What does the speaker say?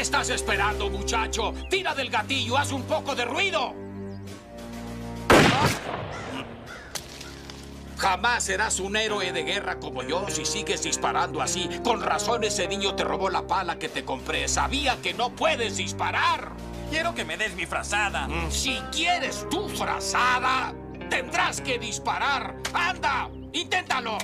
¿Qué estás esperando, muchacho? Tira del gatillo, haz un poco de ruido. Jamás serás un héroe de guerra como yo si sigues disparando así. Con razón ese niño te robó la pala que te compré. Sabía que no puedes disparar. Quiero que me des mi frazada. Mm. Si quieres tu frazada, tendrás que disparar. ¡Anda! ¡Inténtalo!